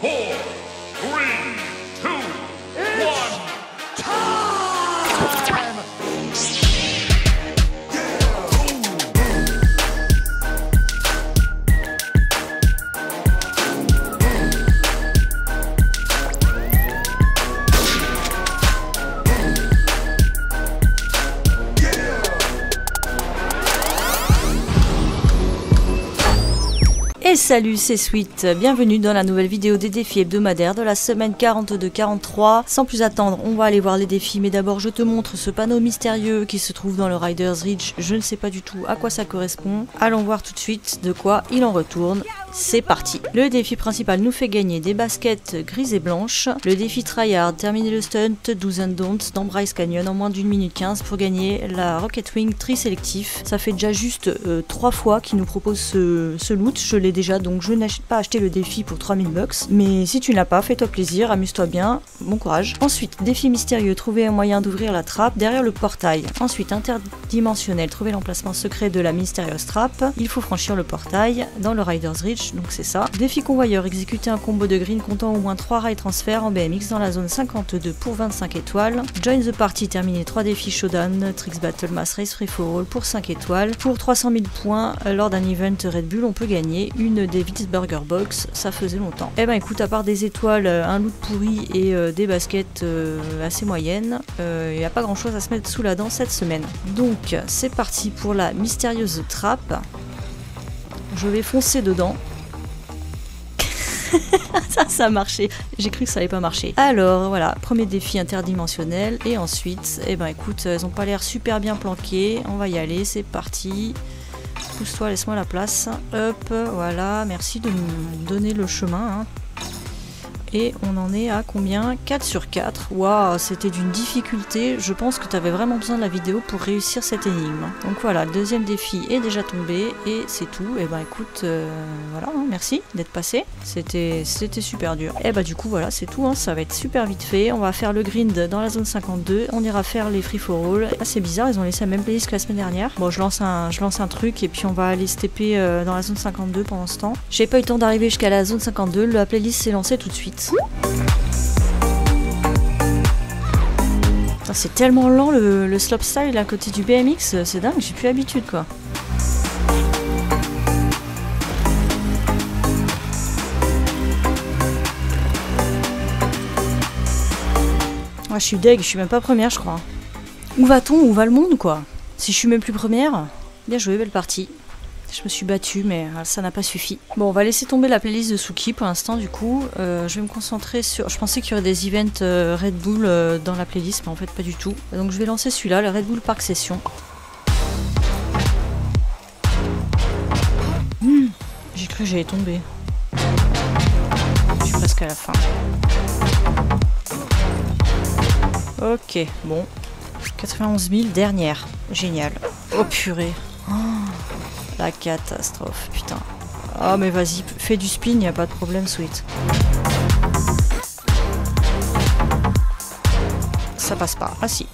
four, salut, c'est Sweet. Bienvenue dans la nouvelle vidéo des défis hebdomadaires de la semaine 42-43. Sans plus attendre, on va aller voir les défis, mais d'abord je te montre ce panneau mystérieux qui se trouve dans le Riders Ridge. Je ne sais pas du tout à quoi ça correspond. Allons voir tout de suite de quoi il en retourne. C'est parti. Le défi principal nous fait gagner des baskets grises et blanches. Le défi tryhard, terminer le stunt 12 and Don'ts dans Bryce Canyon en moins d'une minute 15 pour gagner la Rocket Wing tri sélectif. Ça fait déjà juste 3 fois qu'il nous propose ce, loot. Je l'ai déjà donc je n'ai pas acheté le défi pour 3000 bucks. Mais si tu ne l'as pas, fais-toi plaisir, amuse-toi bien, bon courage. Ensuite, défi mystérieux, trouver un moyen d'ouvrir la trappe derrière le portail. Ensuite, interdimensionnel, trouver l'emplacement secret de la mystérieuse trappe. Il faut franchir le portail dans le Riders Ridge, donc c'est ça. Défi convoyeur, exécuter un combo de green comptant au moins 3 rails transferts en BMX dans la zone 52 pour 25 étoiles. Join the party, terminer 3 défis showdown, Tricks Battle Mass Race Free for All pour 5 étoiles. Pour 300 000 points lors d'un event Red Bull, on peut gagner une David's Burger Box, ça faisait longtemps. Eh ben écoute, à part des étoiles, un loot pourri et euh, des baskets euh, assez moyennes, il n'y a pas grand chose à se mettre sous la dent cette semaine. Donc c'est parti pour la mystérieuse trappe. Je vais foncer dedans. ça, ça a marché. J'ai cru que ça allait pas marcher. Alors voilà, premier défi interdimensionnel. Et ensuite, eh ben écoute, elles ont pas l'air super bien planquées. On va y aller, c'est parti. Pousse-toi, laisse-moi la place. Hop, voilà, merci de me donner le chemin. hein. Et on en est à combien 4 sur 4. Waouh, c'était d'une difficulté. Je pense que tu avais vraiment besoin de la vidéo pour réussir cette énigme. Donc voilà, le deuxième défi est déjà tombé et c'est tout. Et ben écoute, euh, voilà, hein, merci d'être passé. C'était super dur. Et bah du coup voilà, c'est tout. hein, ça va être super vite fait. On va faire le grind dans la zone 52. On ira faire les free for all. Ah, c'est bizarre, ils ont laissé la même playlist que la semaine dernière. Bon, je lance un, je lance un truc et puis on va aller se TP euh, dans la zone 52 pendant ce temps. J'ai pas eu le temps d'arriver jusqu'à la zone 52. La playlist s'est lancée tout de suite. Putain, C'est tellement lent le, le slopestyle à côté du BMX, c'est dingue, j'ai plus l'habitude quoi. Ah, je suis deg, je suis même pas première, je crois. Où va-t-on? Où va le monde, quoi? Si je suis même plus première, bien joué, belle partie. Je me suis battue, mais euh, ça n'a pas suffi. Bon, on va laisser tomber la playlist de Suki pour l'instant, du coup. Euh, je vais me concentrer sur. Je pensais qu'il y aurait des events euh, Red Bull dans la playlist, mais en fait, pas du tout. Donc, je vais lancer celui-là, le Red Bull Park Session. Hmm, J'ai cru que j'allais tomber. Je suis presque à la fin. Ok, bon. 91 000, dernière. Génial. Oh purée. Oh, la catastrophe, putain. Oh mais vas-y, fais du spin, y a pas de problème, sweet. Ça passe pas. Ah si.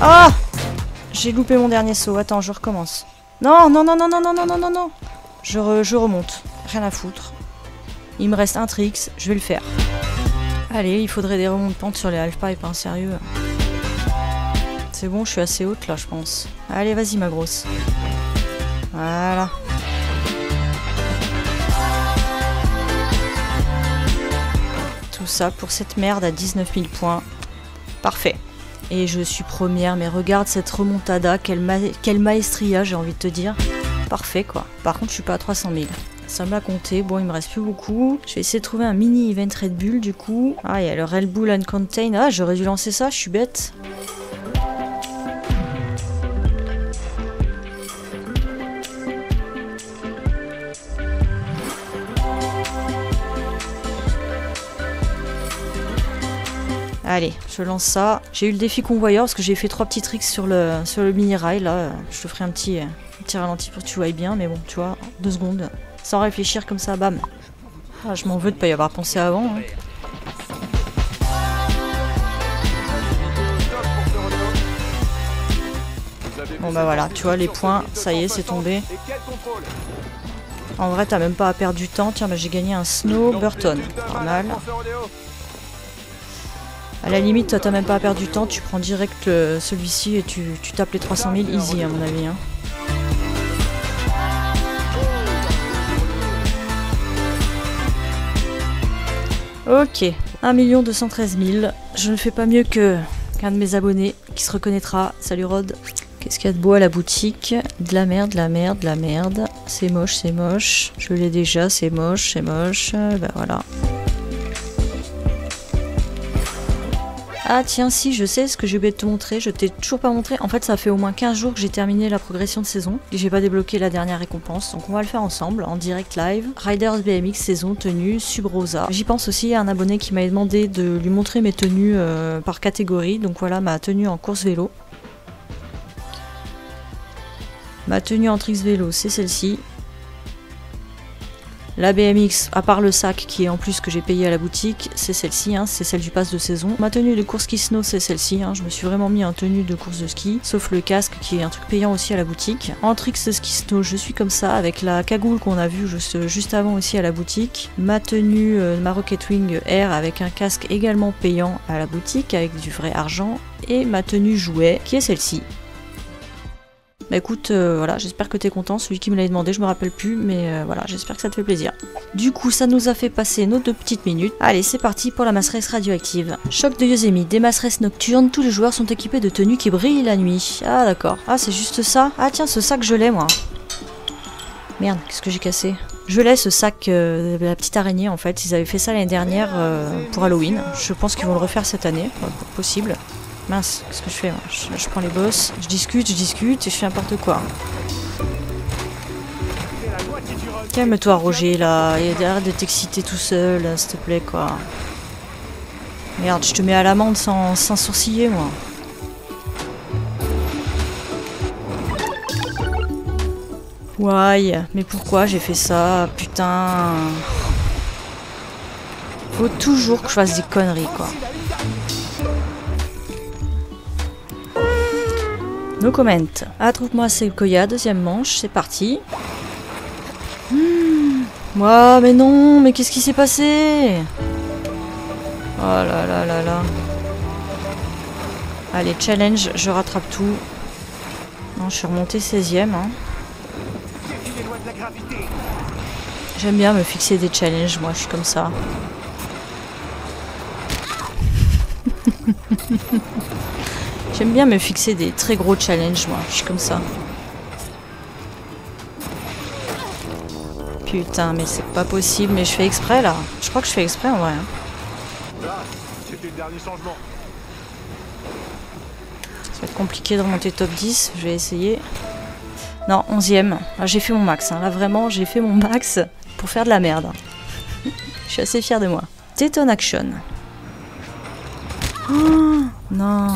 Ah J'ai loupé mon dernier saut. Attends, je recommence. Non, non, non, non, non, non, non, non, non, non. Je, je remonte. Rien à foutre. Il me reste un tricks, je vais le faire. Allez, il faudrait des remontes pentes sur les halfpipes, hein, sérieux. C'est bon, je suis assez haute là, je pense. Allez, vas-y, ma grosse. Voilà. Tout ça pour cette merde à 19 000 points. Parfait. Et je suis première, mais regarde cette remontada, quelle, ma- quelle maestria, j'ai envie de te dire. Parfait, quoi. Par contre, je suis pas à 300 000. Ça m'a compté. Bon, il me reste plus beaucoup. Je vais essayer de trouver un mini event Red Bull, du coup. Ah, il y a le Red Bull Uncontained. Ah, j'aurais dû lancer ça, je suis bête. Allez, je lance ça. J'ai eu le défi convoyeur parce que j'ai fait trois petits tricks sur le, sur le mini rail. Là, je te ferai un petit, ralenti pour que tu voyes bien. Mais bon, tu vois, deux secondes. Sans réfléchir comme ça, bam. Ah, je m'en veux de pas y avoir pensé avant. hein. Bon bah voilà, tu vois les points, ça y est, c'est tombé. En vrai, t'as même pas à perdre du temps. Tiens, bah, j'ai gagné un Snow Burton. Pas mal. À la limite, t'as même pas à perdre du temps. Tu prends direct euh, celui-ci et tu, tapes les 300 000 easy, à mon avis. Hein. Ok, 1 213 000. Je ne fais pas mieux que qu'un de mes abonnés qui se reconnaîtra. Salut Rod. Qu'est-ce qu'il y a de beau à la boutique? De la merde, de la merde, de la merde. C'est moche, c'est moche. Je l'ai déjà, c'est moche, c'est moche. Ben voilà. Ah tiens si je sais ce que j'ai oublié de te montrer, je t'ai toujours pas montré. En fait ça fait au moins 15 jours que j'ai terminé la progression de saison et j'ai pas débloqué la dernière récompense. Donc on va le faire ensemble en direct live. Riders BMX saison tenue Subrosa. J'y pense aussi à un abonné qui m'a demandé de lui montrer mes tenues euh, par catégorie. Donc voilà ma tenue en course vélo. Ma tenue en tricks vélo c'est celle-ci. La BMX, à part le sac qui est en plus que j'ai payé à la boutique, c'est celle-ci, hein, c'est celle du pass de saison. Ma tenue de course ski snow, c'est celle-ci. Hein, je me suis vraiment mis en tenue de course de ski, sauf le casque qui est un truc payant aussi à la boutique. En tricks ski snow, je suis comme ça, avec la cagoule qu'on a vue juste, juste, avant aussi à la boutique. Ma tenue, euh, ma Rocket Wing Air avec un casque également payant à la boutique, avec du vrai argent. Et ma tenue jouet, qui est celle-ci. Bah écoute, euh, voilà, j'espère que t'es content. Celui qui me l'avait demandé, je me rappelle plus, mais euh, voilà, j'espère que ça te fait plaisir. Du coup, ça nous a fait passer nos deux petites minutes. Allez, c'est parti pour la masseresse radioactive. Choc de Yosemite, des masseresses nocturnes, tous les joueurs sont équipés de tenues qui brillent la nuit. Ah d'accord. Ah, c'est juste ça? Ah tiens, ce sac, je l'ai, moi. Merde, qu'est-ce que j'ai cassé? Je l'ai ce sac euh, de la petite araignée en fait, ils avaient fait ça l'année dernière pour Halloween. Je pense qu'ils vont le refaire cette année, possible. Mince, qu'est-ce que je fais je, prends les boss, je discute, je discute et je fais n'importe quoi. Calme-toi Roger là, et arrête de t'exciter tout seul, s'il te plaît quoi. Merde, je te mets à l'amende sans, sans sourciller moi. Ouais, mais pourquoi j'ai fait ça Putain? Faut toujours que je fasse des conneries quoi. No comment. Ah, trouve-moi Koya, deuxième manche, c'est parti. Hmm. mais non, mais qu'est-ce qui s'est passé? Oh là là là là. Allez, challenge, je rattrape tout. Non, je suis remonté 16ème. Hein. J'aime bien me fixer des challenges, moi, je suis comme ça. J'aime bien me fixer des très gros challenges, moi. Je suis comme ça. Putain, mais c'est pas possible. Mais je fais exprès, là. Je crois que je fais exprès, en vrai. Hein. Ça va être compliqué de remonter top 10. Je vais essayer. Non, 11ème. Ah, j'ai fait mon max. Hein. Là, vraiment, j'ai fait mon max pour faire de la merde. je suis assez fier de moi. Teton Action. Oh, non.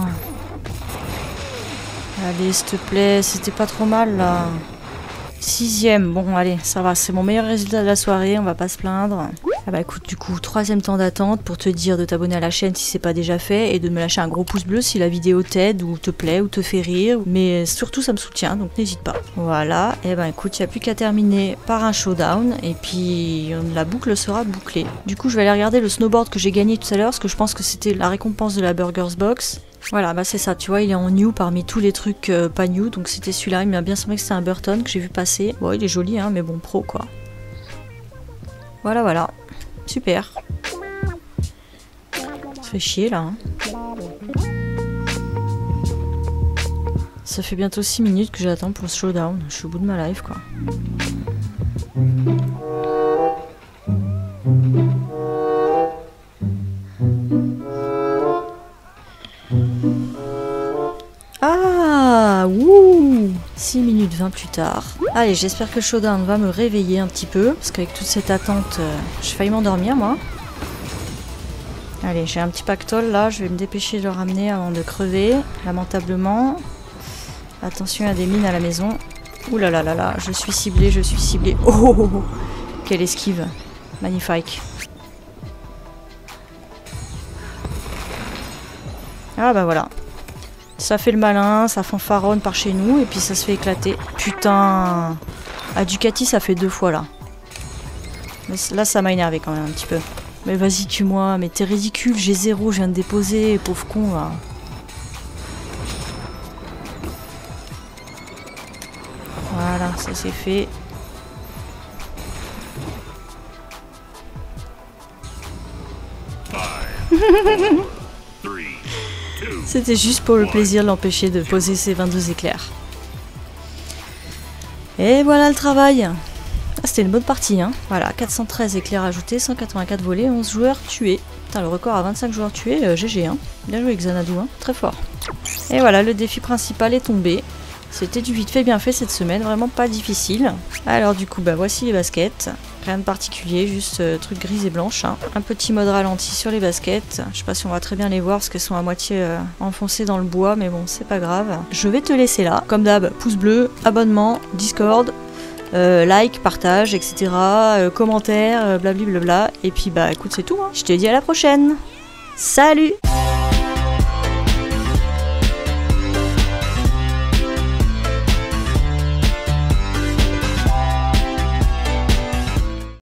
Allez, s'il te plaît, c'était pas trop mal là. Sixième, bon allez, ça va, c'est mon meilleur résultat de la soirée, on va pas se plaindre. Ah bah écoute, du coup, troisième temps d'attente pour te dire de t'abonner à la chaîne si c'est pas déjà fait et de me lâcher un gros pouce bleu si la vidéo t'aide ou te plaît ou te fait rire. Mais surtout, ça me soutient, donc n'hésite pas. Voilà, et bah écoute, il a plus qu'à terminer par un showdown et puis la boucle sera bouclée. Du coup, je vais aller regarder le snowboard que j'ai gagné tout à l'heure parce que je pense que c'était la récompense de la Burgers Box. Voilà, bah c'est ça, tu vois, il est en new parmi tous les trucs euh, pas new, donc c'était celui-là, il m'a bien semblé que c'était un Burton que j'ai vu passer. Bon, il est joli, hein, mais bon, pro quoi. Voilà, voilà. Super. Ça chier là. Hein. Ça fait bientôt 6 minutes que j'attends pour ce showdown. Je suis au bout de ma life quoi. 20 plus tard. Allez, j'espère que le showdown va me réveiller un petit peu, parce qu'avec toute cette attente, euh, j'ai failli m'endormir, moi. Allez, j'ai un petit pactole, là, je vais me dépêcher de le ramener avant de crever, lamentablement. Attention à des mines à la maison. Ouh là là là là, je suis ciblé, je suis ciblé. Oh, oh, oh, oh, Quelle esquive Magnifique. Ah bah voilà, ça fait le malin, ça fanfaronne par chez nous et puis ça se fait éclater. Putain À Ducati, ça fait deux fois là. Là, ça m'a énervé quand même un petit peu. Mais vas-y, tue-moi. Mais t'es ridicule, j'ai zéro, je viens de déposer, pauvre con, là. Voilà, ça c'est fait. C'était juste pour le plaisir de l'empêcher de poser ses 22 éclairs. Et voilà le travail ah, C'était une bonne partie, hein. Voilà, 413 éclairs ajoutés, 184 volés, 11 joueurs tués. Putain, le record à 25 joueurs tués, GG, euh, hein. Bien joué Xanadu, hein. Très fort. Et voilà, le défi principal est tombé. C'était du vite fait bien fait cette semaine, vraiment pas difficile. Alors du coup, bah voici les baskets. Rien de particulier, juste euh, truc gris et blanche. Hein. Un petit mode ralenti sur les baskets. Je sais pas si on va très bien les voir parce qu'elles sont à moitié euh, enfoncées dans le bois, mais bon, c'est pas grave. Je vais te laisser là. Comme d'hab, pouce bleu, abonnement, Discord, euh, like, partage, etc. commentaires, blablabla. Et puis bah écoute, c'est tout. Hein. Je te dis à la prochaine. Salut